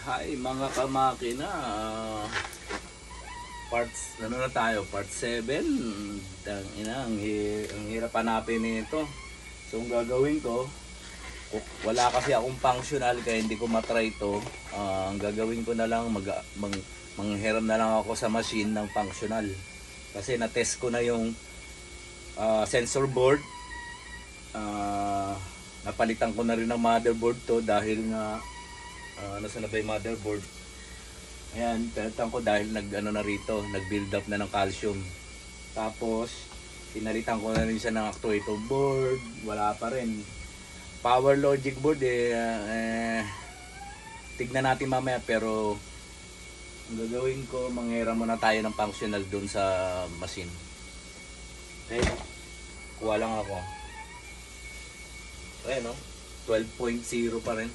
Hi mga kamakina. Ah, parts, ano na tayo? Part 7. Ang ina, ang, hi- ang hirap hanapin nito. So ang gagawin ko, wala kasi akong functional kaya hindi ko matry ito. Ah, ang gagawin ko na lang, mag, mang, manghiram na lang ako sa machine ng functional. Kasi na-test ko na yung ah, sensor board. Ah, napalitan ko na rin ng motherboard to dahil nga Ah, nasa na ba yung motherboard? Ayan, pinalitan ko dahil nag ano na rito, nag build up na ng calcium. Tapos, pinalitan ko na rin siya ng actuator board, wala pa rin. Power logic board eh, eh tignan natin mamaya pero ang gagawin ko, mangyera muna tayo ng functional dun sa machine. Okay, kuha lang ako. Ayan no, 12.0 pa rin.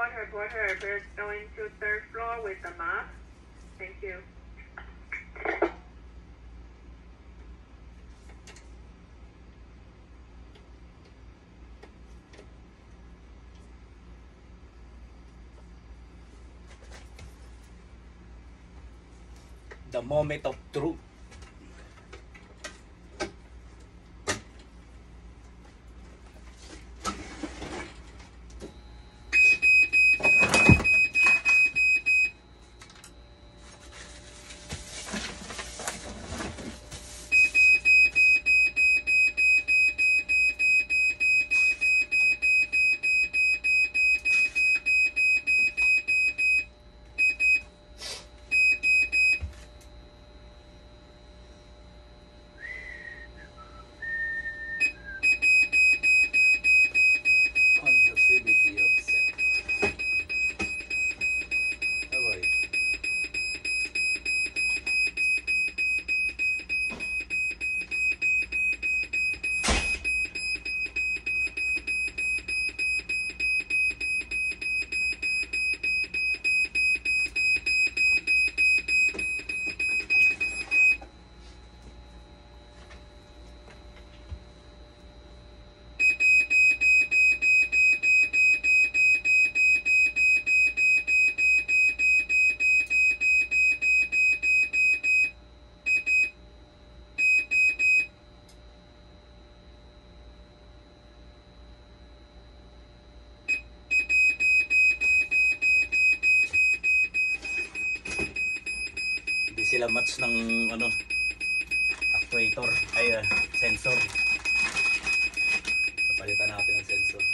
Porter, Porter, we're going to third floor with the map. Thank you. The moment of truth. Kilometers ng ano actuator ay ah, sensor. So, palitan natin ang sensor.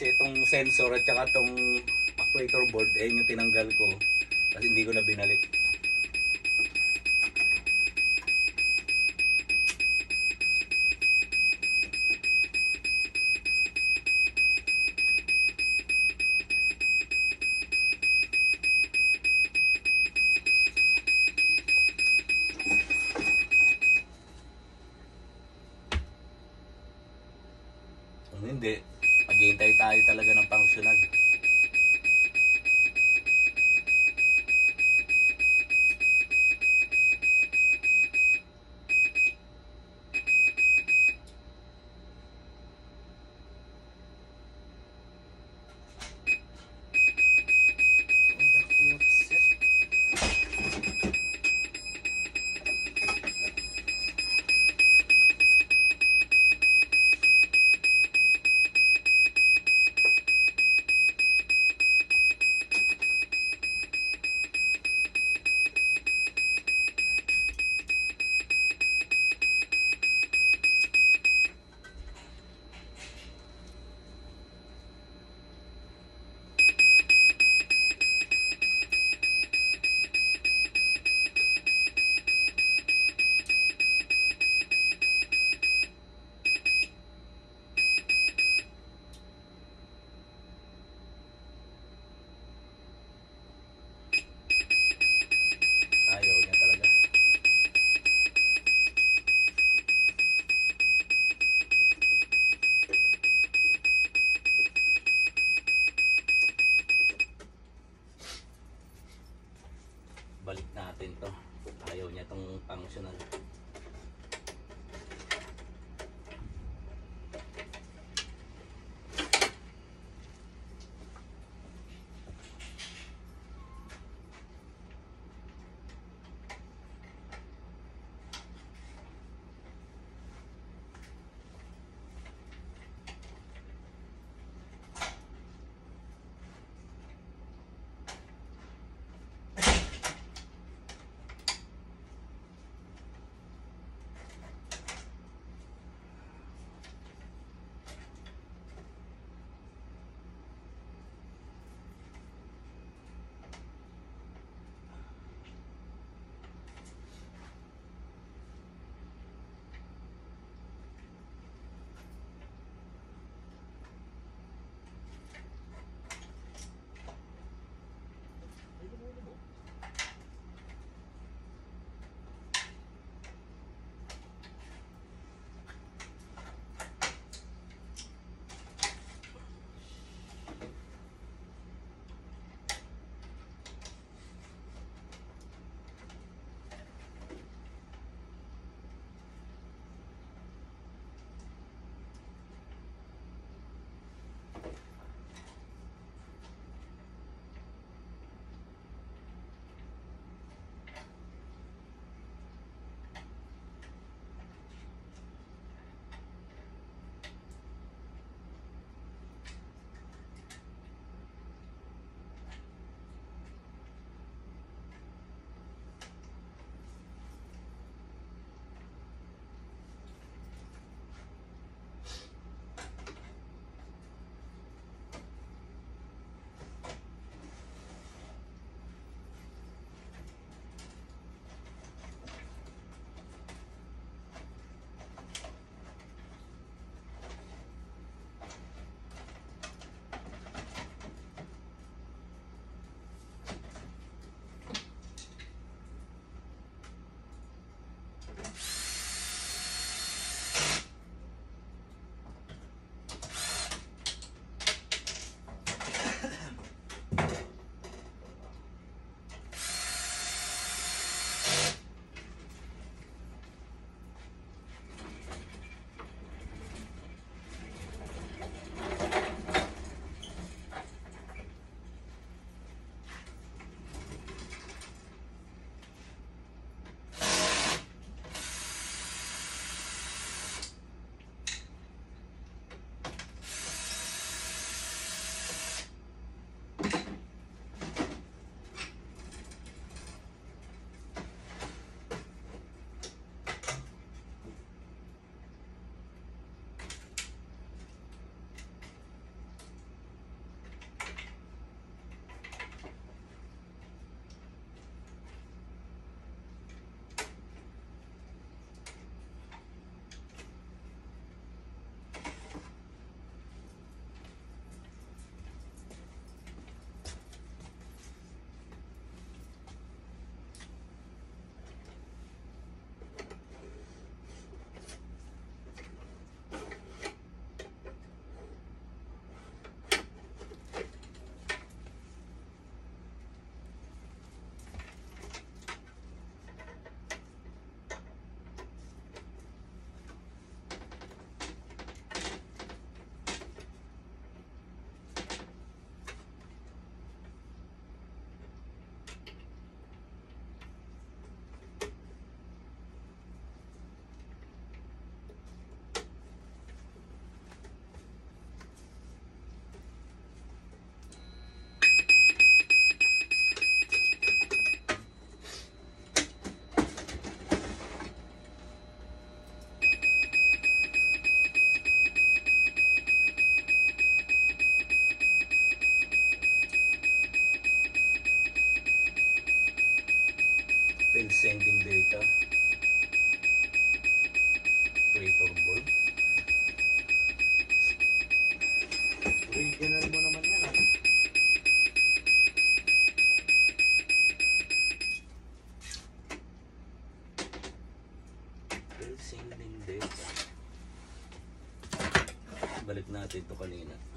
Kasi itong sensor at saka itong actuator board, eh yung tinanggal ko. Kasi hindi ko na binalik. nationale natin ito kanina.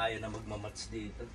Tayo na magmamatch dito.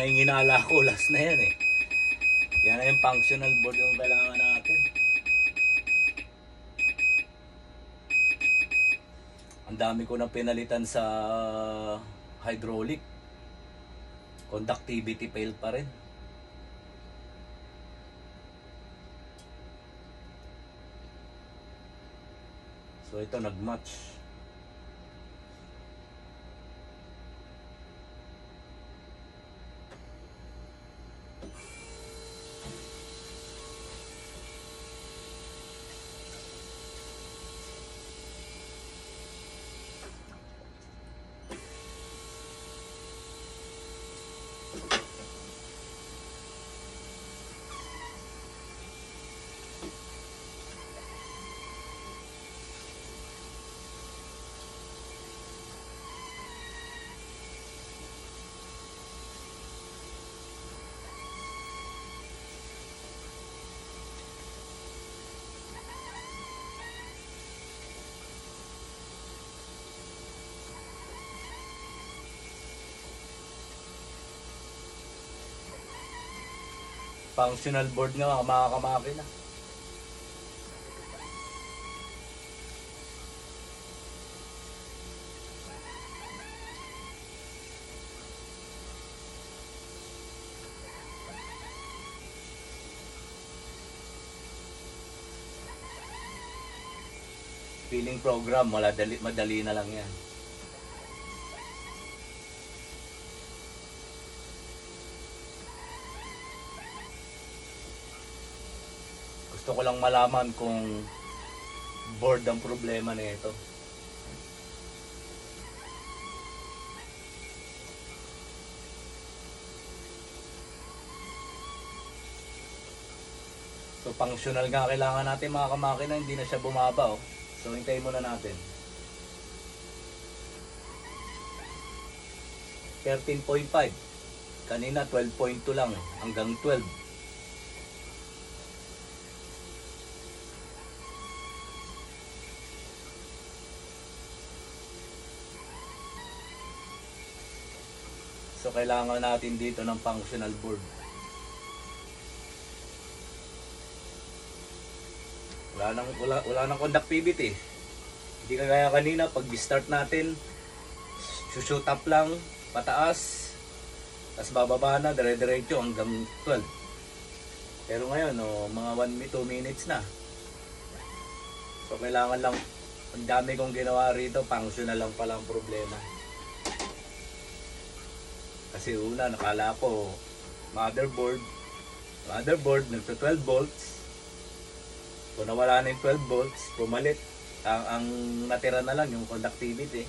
Kasi yan na yung hinala ko, last na yan eh. Yan na yung functional board yung kailangan natin. Ang dami ko na pinalitan sa hydraulic. Conductivity fail pa rin. So ito nag-match. Functional board nga mga kamakina. Feeling program, madali, madali na lang yan. Gusto ko lang malaman kung board ang problema nito. So functional nga kailangan natin mga kamakina, hindi na siya bumaba oh. So hintayin muna natin. 13.5 Kanina 12.2 lang hanggang 12 kailangan natin dito ng functional board. Wala nang wala, wala nang conductivity. Hindi kagaya kanina pag start natin shoot up lang pataas tapos bababa na dire-diretso hanggang 12. Pero ngayon no, mga 1 2 minutes na. So kailangan lang ang dami kong ginawa rito, functional lang pala ang problema. Kasi una, nakala ko motherboard. Motherboard, nagsa 12 volts. Kung nawala na yung 12 volts, pumalit. Ang, ang natira na lang yung conductivity.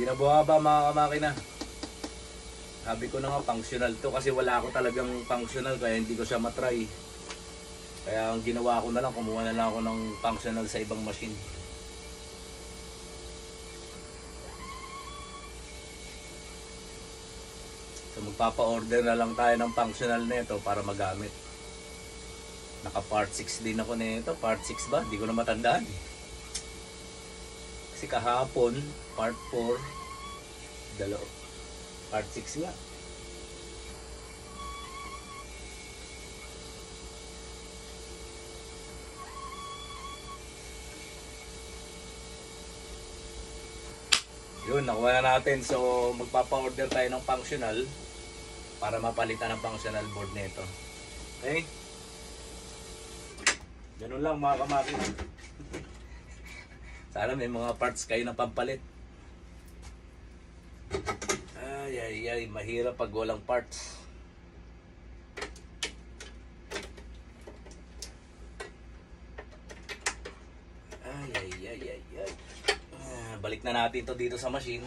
Hindi na bumaba mga kamakina. Sabi ko na nga functional to kasi wala ako talagang functional kaya hindi ko siya matry. Kaya ang ginawa ko na lang, kumuha na lang ako ng functional sa ibang machine. So magpapa-order na lang tayo ng functional nito para magamit. Naka part 6 din ako nito. Part 6 ba? Hindi ko na matandaan. eh. Kasi kahapon, part 4, dalaw. Part 6 nga. Yun, nakuha na natin. So, magpapa-order tayo ng functional para mapalitan ang functional board nito. Okay? Ganun lang mga kamakina. Sana may mga parts kayo na pampalit. Ay, ay, ay. Mahirap pag walang parts. Ay, ay, ay, ay, ay. Ah, balik na natin to dito sa machine.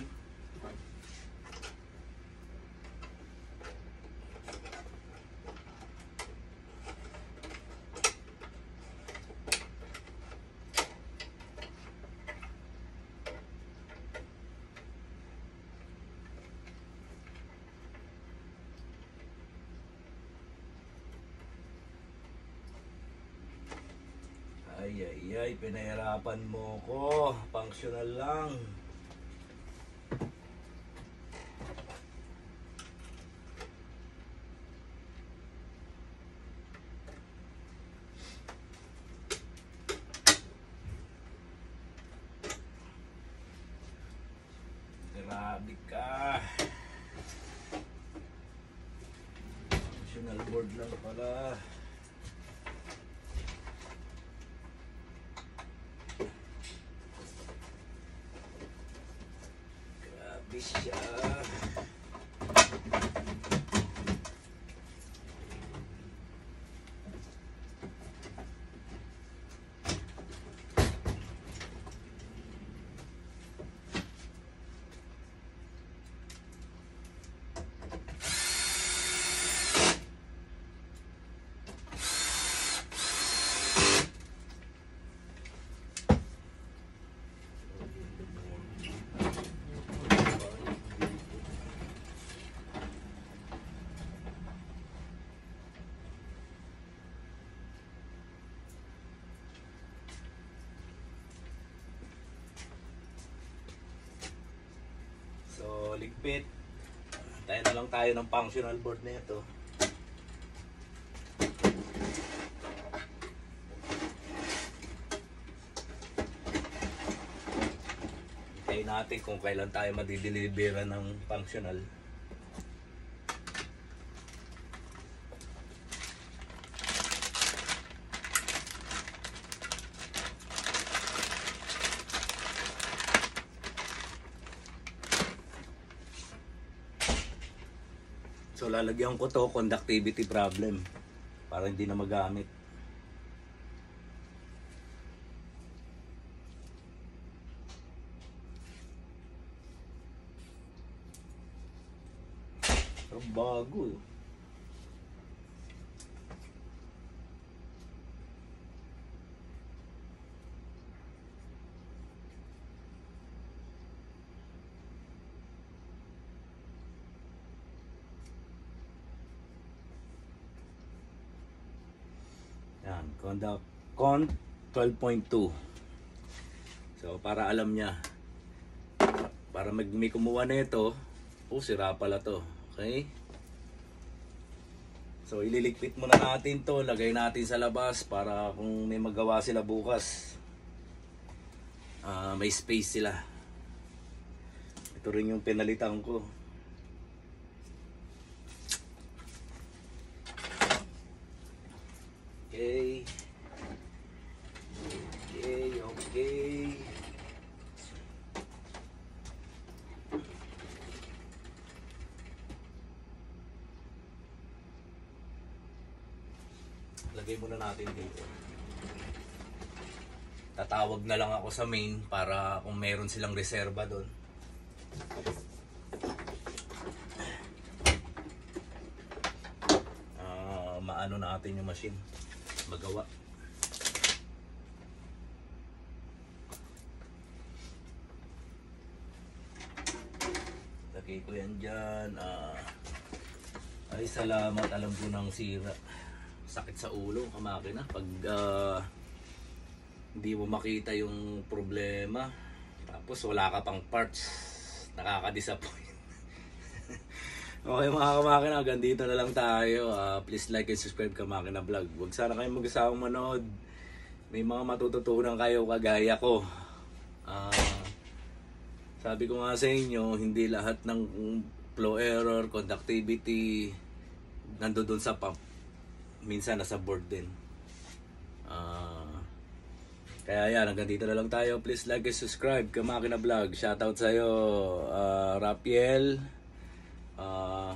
Ay, ay, ay, pinahirapan mo ko. Functional lang. Grabe ka. Functional board lang pala. Grabe siya. So, ligpit. Tayo na lang tayo ng functional board nito. Hintayin natin kung kailan tayo madideliveran ng functional. So lalagyan ko to conductivity problem para hindi na magamit. Ang bago. eh. Yan, conduct con 12.2. So para alam niya para mag may kumuha nito, oh sira pala to. Okay? So ililigpit muna natin to, lagay natin sa labas para kung may magawa sila bukas. ah, may space sila. Ito rin yung pinalitan ko. Okay. Okay, okay. Lagay muna natin dito. Tatawag na lang ako sa main para kung meron silang reserba doon. Ah, maano natin yung machine. Magawa. Lagay ko yan dyan. Ah, ay, salamat. Alam ko nang sira. Sakit sa ulo, kamakina. Pag ah, hindi mo makita yung problema, tapos wala ka pang parts, nakaka-disappoint. Okay mga kamakina, hanggang dito na lang tayo. Ah, please like and subscribe Kamakina Vlog. Huwag sana kayong mag-asawang manood. May mga matututunan kayo kagaya ko. Ah, sabi ko nga sa inyo, hindi lahat ng flow error, conductivity, nando doon sa pump. Minsan nasa board din. Ah, kaya yan, hanggang dito na lang tayo. Please like and subscribe Kamakina Vlog. Shoutout sa'yo, uh, Rapiel. Ah,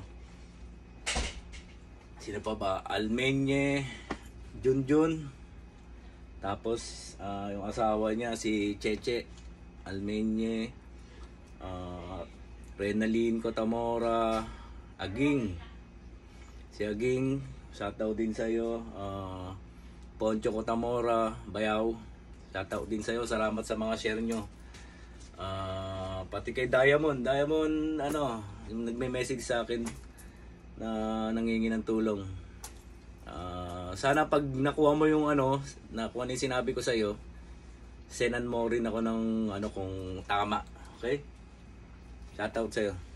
sino pa ba? Almenye, Junjun. Tapos ah, yung asawa niya si Cheche Almenye, ah, Renalyn Cotamora, Aging. Si Aging, shoutout din sa'yo. Ah, Poncho Cotamora, Bayaw. Shoutout din sa'yo. Salamat sa mga share nyo. Ah, pati kay Diamond, Diamond ano, yung nagme-message sa akin na nangingi ng tulong. Ah, sana pag nakuha mo yung ano, nakuha ni sinabi ko sa iyo, senan mo rin ako ng ano kung tama. Okay? Shoutout sa iyo.